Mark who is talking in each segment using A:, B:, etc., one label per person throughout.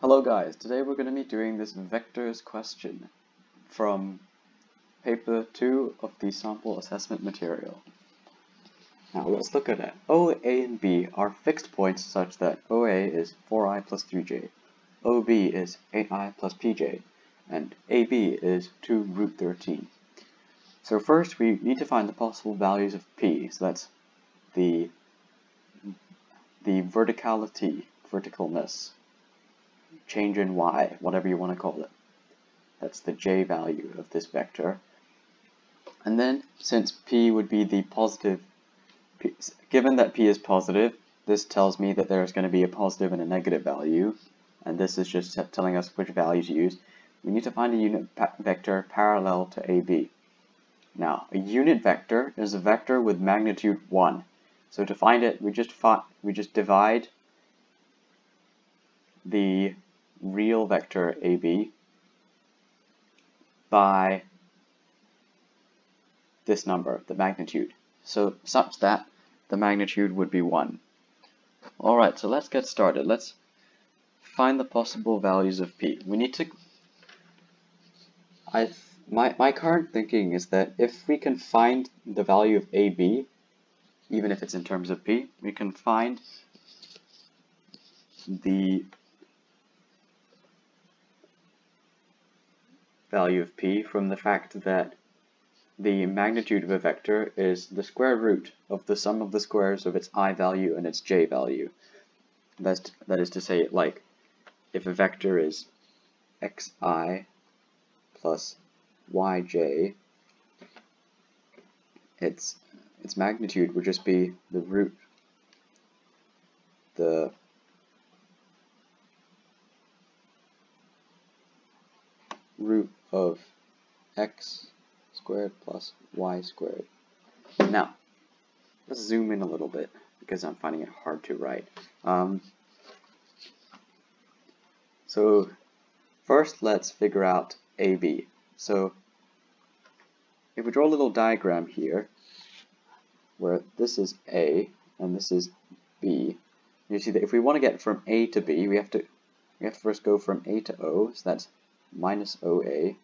A: Hello guys, today we're going to be doing this vectors question from paper 2 of the sample assessment material. Now let's look at it. OA and B are fixed points such that OA is 4i plus 3j, OB is 8i plus pj, and AB is 2 root 13. So first we need to find the possible values of p, so that's the, the verticality, verticalness change in y, whatever you want to call it. That's the j value of this vector. And then, since p would be the positive, given that p is positive, this tells me that there's going to be a positive and a negative value, and this is just telling us which value to use. We need to find a unit vector parallel to AB. Now, a unit vector is a vector with magnitude 1. So to find it, we just, we just divide the real vector AB by this number, the magnitude. So such that the magnitude would be 1. Alright, so let's get started. Let's find the possible values of p. We need to... I my, my current thinking is that if we can find the value of ab, even if it's in terms of p, we can find the value of p from the fact that the magnitude of a vector is the square root of the sum of the squares of its i value and its j value. That's, that is to say, like, if a vector is xi plus yj, its, its magnitude would just be the root, the root of x squared plus y squared. Now, let's zoom in a little bit because I'm finding it hard to write. Um, so first let's figure out AB. So if we draw a little diagram here where this is A and this is B, you see that if we want to get from A to B, we have to we have to first go from A to O, so that's minus OA,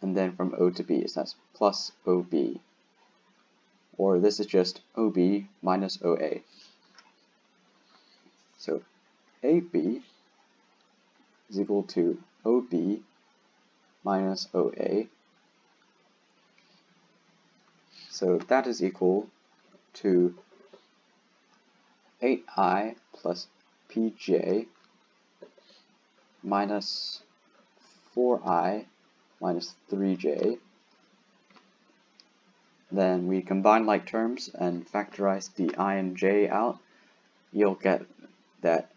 A: and then from O to B, so that's plus OB. Or this is just OB minus OA. So AB is equal to OB minus OA. So that is equal to 8i plus pj minus 4i minus 3j. Then we combine like terms and factorize the i and j out. You'll get that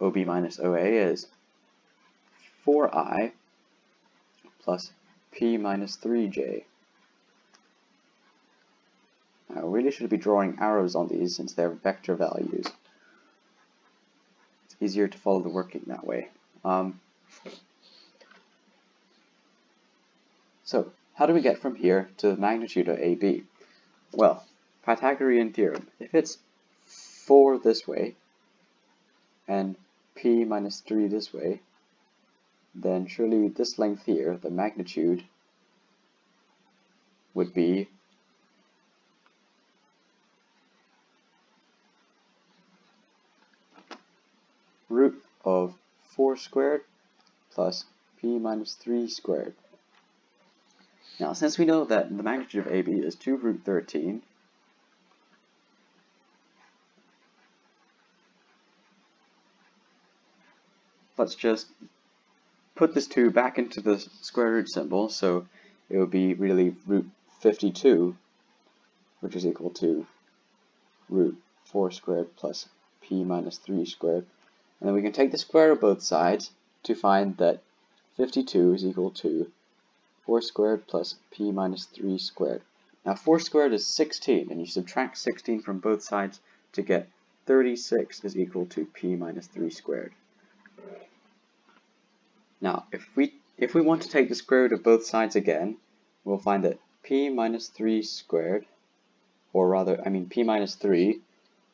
A: OB minus OA is 4i plus p minus 3j. I really should be drawing arrows on these since they're vector values. It's easier to follow the working that way. Um, So, how do we get from here to the magnitude of AB? Well, Pythagorean theorem. If it's 4 this way, and p minus 3 this way, then surely this length here, the magnitude, would be root of 4 squared plus p minus 3 squared. Now, since we know that the magnitude of AB is 2 root 13, let's just put this 2 back into the square root symbol, so it would be really root 52, which is equal to root 4 squared plus p minus 3 squared. And then we can take the square of both sides to find that 52 is equal to 4 squared plus p minus 3 squared. Now 4 squared is 16, and you subtract 16 from both sides to get 36 is equal to p minus 3 squared. Now, if we, if we want to take the square root of both sides again, we'll find that p minus 3 squared, or rather, I mean p minus 3,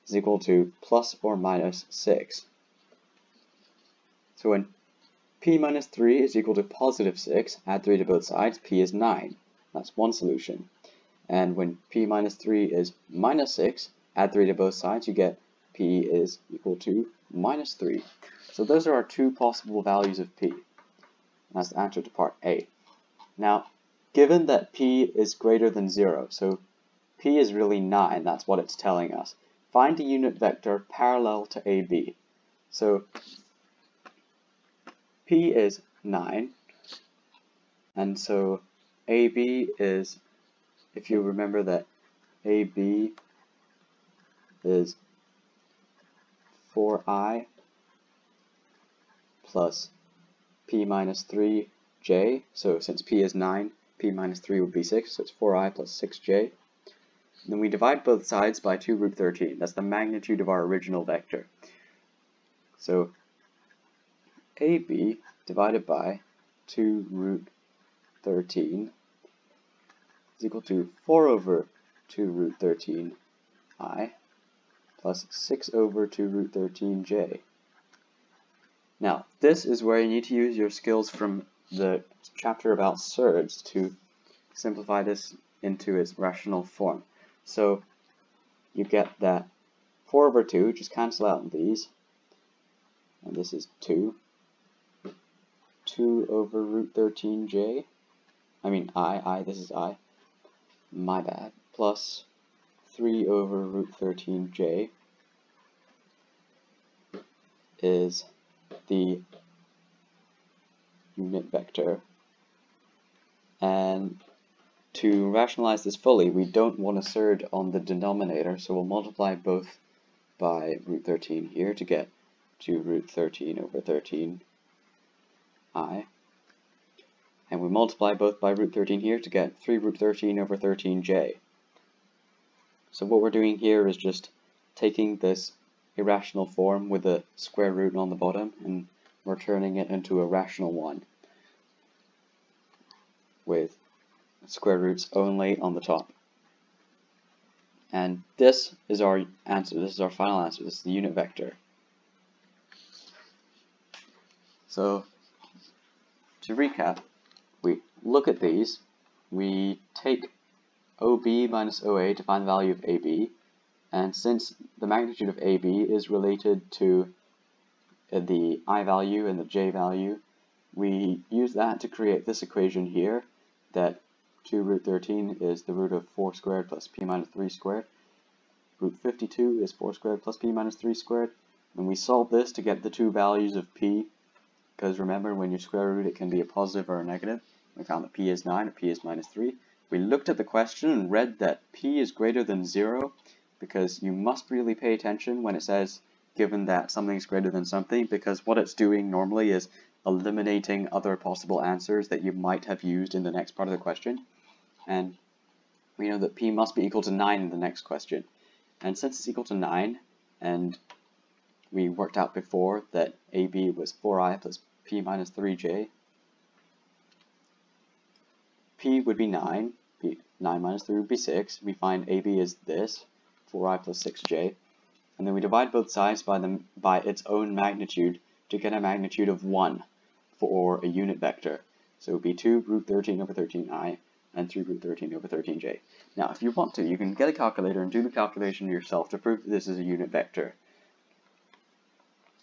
A: is equal to plus or minus 6. So when p minus 3 is equal to positive 6, add 3 to both sides, p is 9. That's one solution. And when p minus 3 is minus 6, add 3 to both sides, you get p is equal to minus 3. So those are our two possible values of p. That's the answer to part A. Now, given that p is greater than 0, so p is really 9, that's what it's telling us, find a unit vector parallel to AB. So p is 9, and so AB is, if you remember that AB is 4i plus p minus 3j, so since p is 9, p minus 3 would be 6, so it's 4i plus 6j. Then we divide both sides by 2 root 13. That's the magnitude of our original vector. So AB divided by 2 root 13 is equal to 4 over 2 root 13 i plus 6 over 2 root 13 j. Now, this is where you need to use your skills from the chapter about surds to simplify this into its rational form. So you get that 4 over 2, just cancel out these, and this is 2. 2 over root 13j, I mean i, i, this is i, my bad, plus 3 over root 13j is the unit vector. And to rationalize this fully, we don't want a surd on the denominator, so we'll multiply both by root 13 here to get to root 13 over 13 i. And we multiply both by root 13 here to get 3 root 13 over 13j. So what we're doing here is just taking this irrational form with a square root on the bottom and we're turning it into a rational one with square roots only on the top. And this is our answer, this is our final answer, this is the unit vector. So, to recap, we look at these, we take OB minus OA to find the value of AB. And since the magnitude of AB is related to the I value and the J value, we use that to create this equation here that 2 root 13 is the root of 4 squared plus p minus 3 squared. Root 52 is 4 squared plus p minus 3 squared. And we solve this to get the two values of p, because remember when you square root it can be a positive or a negative. We found that p is 9 and p is minus 3. We looked at the question and read that p is greater than 0 because you must really pay attention when it says given that something is greater than something because what it's doing normally is eliminating other possible answers that you might have used in the next part of the question. And we know that p must be equal to 9 in the next question. And since it's equal to 9, and we worked out before that AB was 4i plus p minus 3j, p would be 9, p, 9 minus 3 would be 6. We find AB is this, 4i plus 6j. And then we divide both sides by, them, by its own magnitude to get a magnitude of 1 for a unit vector. So it would be 2 root 13 over 13i and 3 root 13 over 13j. Now, if you want to, you can get a calculator and do the calculation yourself to prove that this is a unit vector.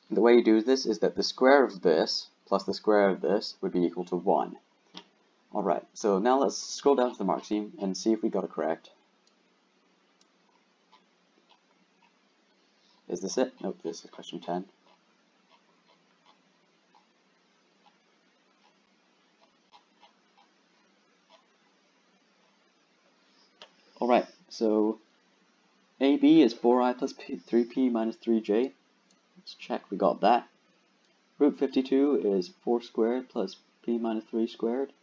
A: The way you do this is that the square of this plus the square of this would be equal to 1. Alright, so now let's scroll down to the mark scheme and see if we got it correct. Is this it? Nope, this is question 10. Alright, so AB is 4i plus P, 3p minus 3j. Let's check we got that. Root 52 is 4 squared plus p minus 3 squared.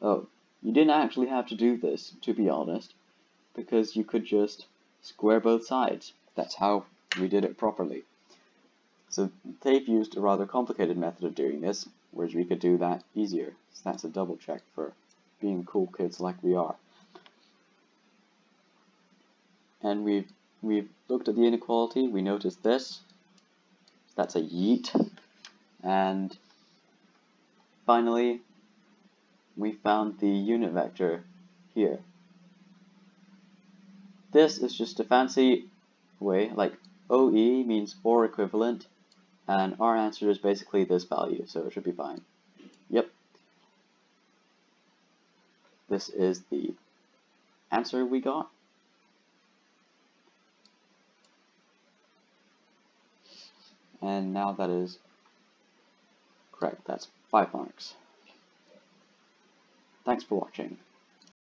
A: Oh, you didn't actually have to do this, to be honest, because you could just square both sides. That's how we did it properly. So they've used a rather complicated method of doing this, whereas we could do that easier. So that's a double check for being cool kids like we are. And we've, we've looked at the inequality, we noticed this. That's a yeet. And finally, we found the unit vector here. This is just a fancy way, like OE means or equivalent, and our answer is basically this value, so it should be fine. Yep. This is the answer we got. And now that is correct. That's five marks. Thanks for watching.